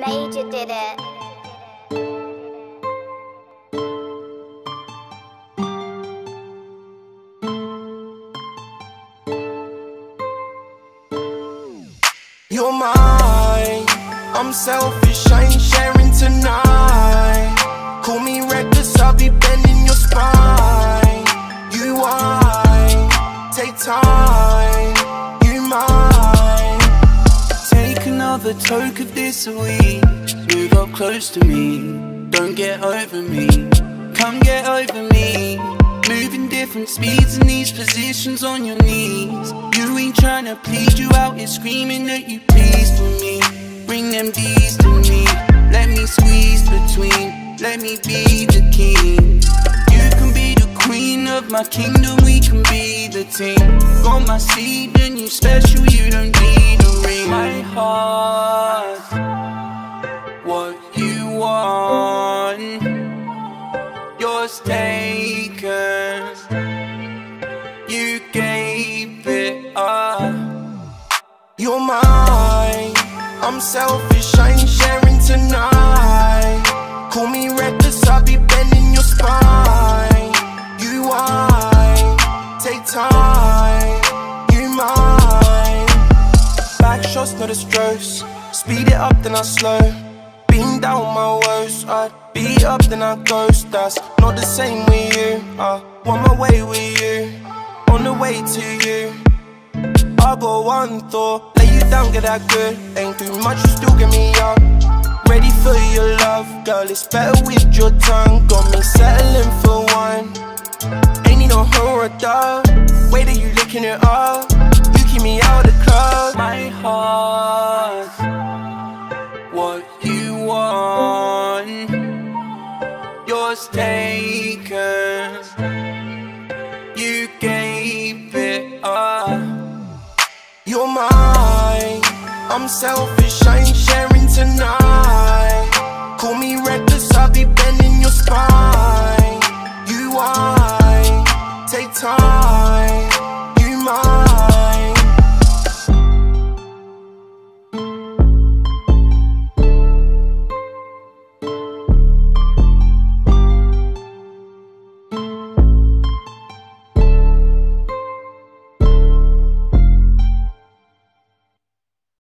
Major did it. You're mine. I'm selfish, I ain't sharing tonight. Call me reckless, I'll be bending your spine. You are. take time. Another toke of this week Move up close to me. Don't get over me. Come get over me. Moving different speeds in these positions on your knees. You ain't trying to please you out here screaming that you please for me. Bring them D's to me. Let me squeeze between. Let me be the king. You can be the queen of my kingdom. We can be the team. Got my seed yours taken. You gave it up. You're mine. I'm selfish, I ain't sharing tonight. Call me reckless, I'll be bending your spine. You whine, take time. You mine. Back shots, not a strokes. Speed it up, then I slow. Beam down my woes. Up, then I ghost. That's not the same with you. I want my way with you. On the way to you. I got one thought, lay you down, get that good. Ain't too much, you still get me up. Ready for your love, girl, it's better with your tongue. Got me settling for one. Ain't need no her or dog. Wait till you licking it up. You keep me out of the club. Yours taken. You gave it up. You're mine. I'm selfish, I ain't sharing tonight. Call me reckless, I'll be bending your spine. You whine, take time.